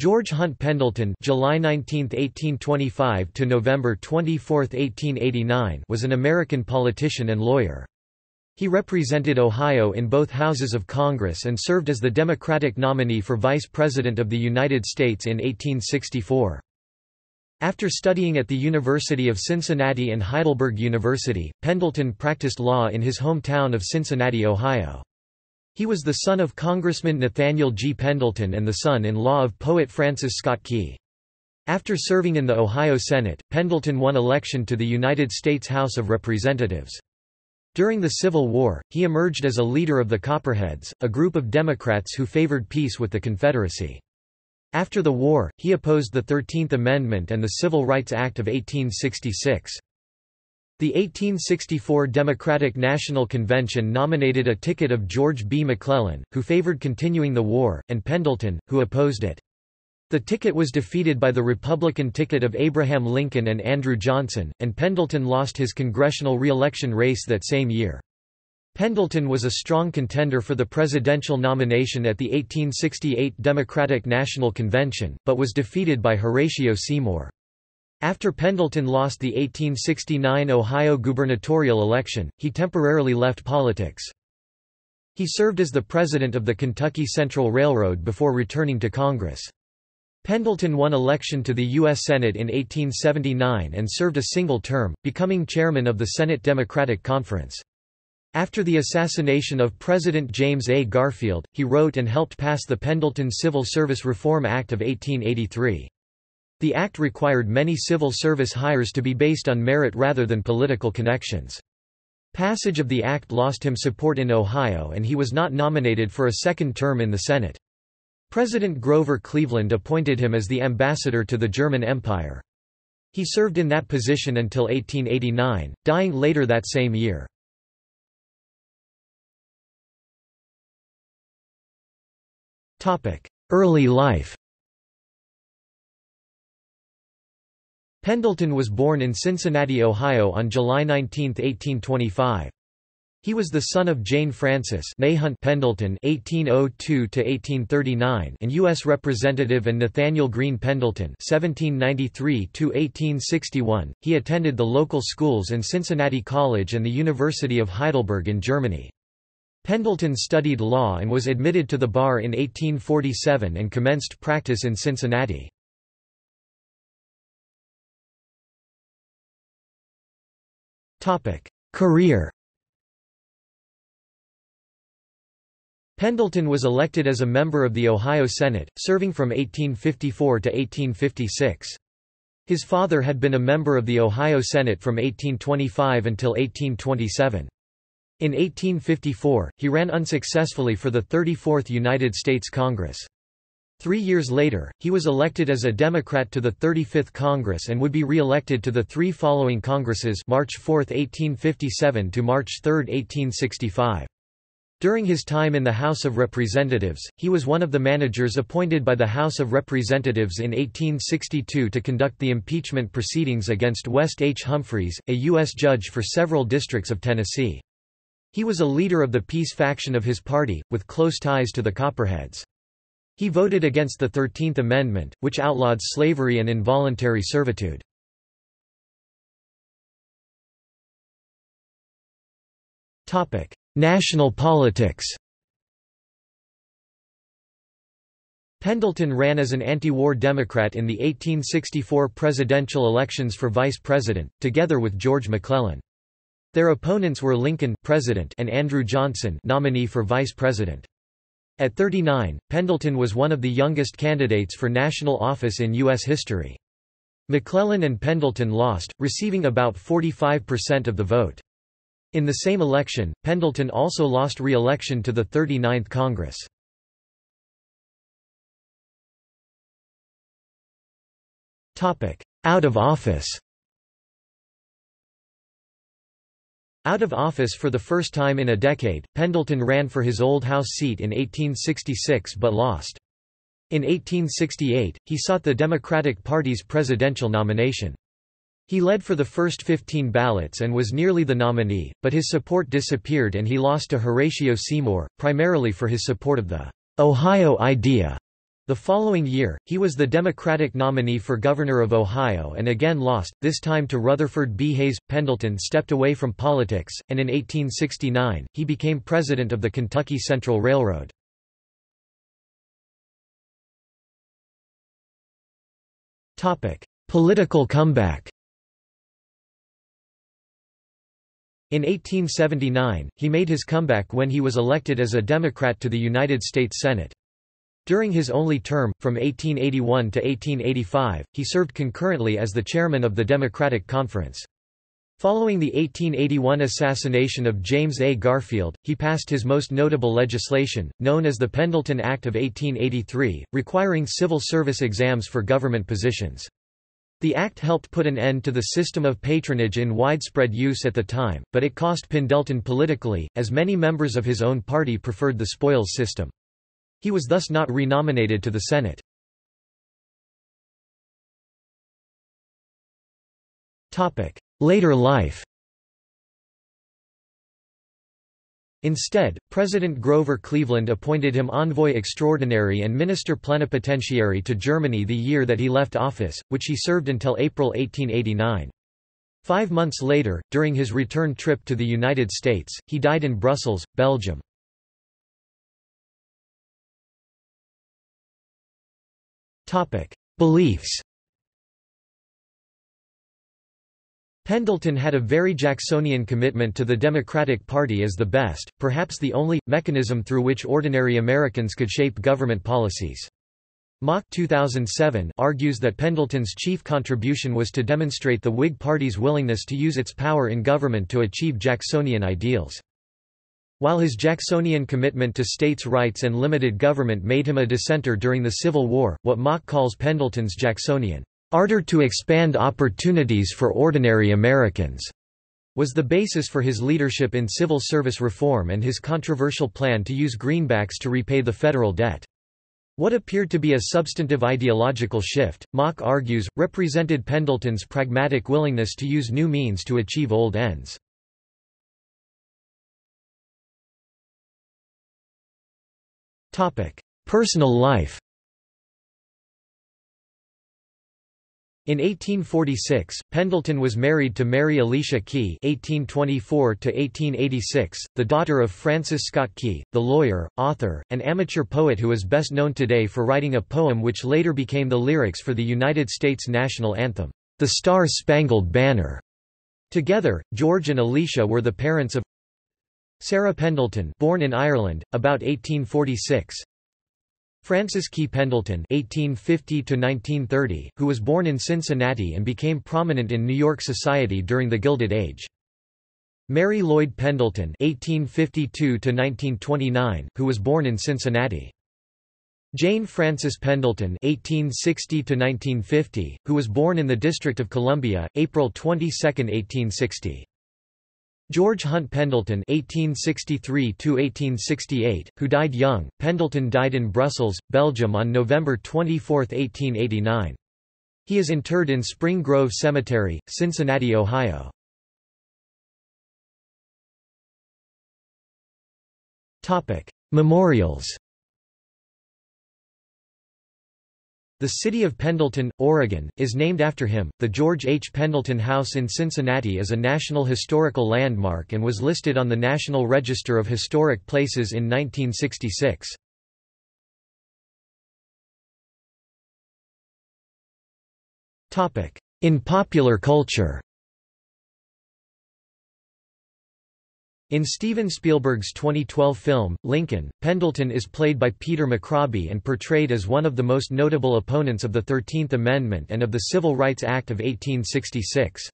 George Hunt Pendleton July 19, 1825 to November 24, 1889 was an American politician and lawyer. He represented Ohio in both houses of Congress and served as the Democratic nominee for Vice President of the United States in 1864. After studying at the University of Cincinnati and Heidelberg University, Pendleton practiced law in his hometown of Cincinnati, Ohio. He was the son of Congressman Nathaniel G. Pendleton and the son-in-law of poet Francis Scott Key. After serving in the Ohio Senate, Pendleton won election to the United States House of Representatives. During the Civil War, he emerged as a leader of the Copperheads, a group of Democrats who favored peace with the Confederacy. After the war, he opposed the Thirteenth Amendment and the Civil Rights Act of 1866. The 1864 Democratic National Convention nominated a ticket of George B. McClellan, who favored continuing the war, and Pendleton, who opposed it. The ticket was defeated by the Republican ticket of Abraham Lincoln and Andrew Johnson, and Pendleton lost his congressional re-election race that same year. Pendleton was a strong contender for the presidential nomination at the 1868 Democratic National Convention, but was defeated by Horatio Seymour. After Pendleton lost the 1869 Ohio gubernatorial election, he temporarily left politics. He served as the president of the Kentucky Central Railroad before returning to Congress. Pendleton won election to the U.S. Senate in 1879 and served a single term, becoming chairman of the Senate Democratic Conference. After the assassination of President James A. Garfield, he wrote and helped pass the Pendleton Civil Service Reform Act of 1883. The act required many civil service hires to be based on merit rather than political connections. Passage of the act lost him support in Ohio and he was not nominated for a second term in the Senate. President Grover Cleveland appointed him as the ambassador to the German Empire. He served in that position until 1889, dying later that same year. Early life Pendleton was born in Cincinnati, Ohio on July 19, 1825. He was the son of Jane Frances Hunt Pendleton (1802–1839) and U.S. Representative and Nathaniel Greene Pendleton (1793–1861). He attended the local schools and Cincinnati College and the University of Heidelberg in Germany. Pendleton studied law and was admitted to the bar in 1847 and commenced practice in Cincinnati. Career Pendleton was elected as a member of the Ohio Senate, serving from 1854 to 1856. His father had been a member of the Ohio Senate from 1825 until 1827. In 1854, he ran unsuccessfully for the 34th United States Congress. Three years later, he was elected as a Democrat to the 35th Congress and would be re-elected to the three following Congresses March 4, 1857 to March 3, 1865. During his time in the House of Representatives, he was one of the managers appointed by the House of Representatives in 1862 to conduct the impeachment proceedings against West H. Humphreys, a U.S. judge for several districts of Tennessee. He was a leader of the peace faction of his party, with close ties to the Copperheads. He voted against the Thirteenth Amendment, which outlawed slavery and involuntary servitude. National politics Pendleton ran as an anti-war Democrat in the 1864 presidential elections for vice president, together with George McClellan. Their opponents were Lincoln president and Andrew Johnson nominee for vice president. At 39, Pendleton was one of the youngest candidates for national office in U.S. history. McClellan and Pendleton lost, receiving about 45% of the vote. In the same election, Pendleton also lost re-election to the 39th Congress. Out of office Out of office for the first time in a decade, Pendleton ran for his old House seat in 1866 but lost. In 1868, he sought the Democratic Party's presidential nomination. He led for the first 15 ballots and was nearly the nominee, but his support disappeared and he lost to Horatio Seymour, primarily for his support of the Ohio Idea, The following year, he was the Democratic nominee for governor of Ohio and again lost, this time to Rutherford B. Hayes. Pendleton stepped away from politics, and in 1869, he became president of the Kentucky Central Railroad. Political comeback In 1879, he made his comeback when he was elected as a Democrat to the United States Senate. During his only term, from 1881 to 1885, he served concurrently as the chairman of the Democratic Conference. Following the 1881 assassination of James A. Garfield, he passed his most notable legislation, known as the Pendleton Act of 1883, requiring civil service exams for government positions. The act helped put an end to the system of patronage in widespread use at the time, but it cost Pendleton politically, as many members of his own party preferred the spoils system. He was thus not renominated to the Senate. Later life Instead, President Grover Cleveland appointed him envoy extraordinary and minister plenipotentiary to Germany the year that he left office, which he served until April 1889. Five months later, during his return trip to the United States, he died in Brussels, Belgium. Beliefs Pendleton had a very Jacksonian commitment to the Democratic Party as the best, perhaps the only, mechanism through which ordinary Americans could shape government policies. Mock 2007 argues that Pendleton's chief contribution was to demonstrate the Whig Party's willingness to use its power in government to achieve Jacksonian ideals. While his Jacksonian commitment to states' rights and limited government made him a dissenter during the Civil War, what Mock calls Pendleton's Jacksonian ardor to expand opportunities for ordinary Americans was the basis for his leadership in civil service reform and his controversial plan to use greenbacks to repay the federal debt. What appeared to be a substantive ideological shift, Mock argues, represented Pendleton's pragmatic willingness to use new means to achieve old ends. Personal life In 1846, Pendleton was married to Mary Alicia Key (1824–1886), the daughter of Francis Scott Key, the lawyer, author, and amateur poet who is best known today for writing a poem which later became the lyrics for the United States national anthem, "The Star-Spangled Banner." Together, George and Alicia were the parents of Sarah Pendleton born in Ireland, about 1846, Francis Key Pendleton (1850–1930), who was born in Cincinnati and became prominent in New York society during the Gilded Age. Mary Lloyd Pendleton (1852–1929), who was born in Cincinnati. Jane Frances Pendleton (1860–1950), who was born in the District of Columbia, April 22, 1860. George Hunt Pendleton (1863–1868), who died young. Pendleton died in Brussels, Belgium, on November 24, 1889. He is interred in Spring Grove Cemetery, Cincinnati, Ohio. Topic: Memorials. The city of Pendleton, Oregon, is named after him. The George H. Pendleton House in Cincinnati is a National Historical Landmark and was listed on the National Register of Historic Places in 1966. In popular culture In Steven Spielberg's 2012 film, Lincoln, Pendleton is played by Peter McRobbie and portrayed as one of the most notable opponents of the Thirteenth Amendment and of the Civil Rights Act of 1866.